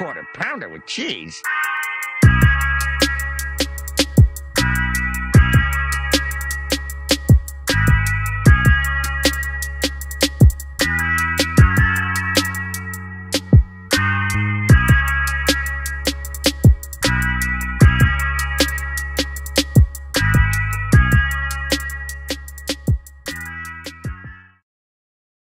quarter pounder with cheese.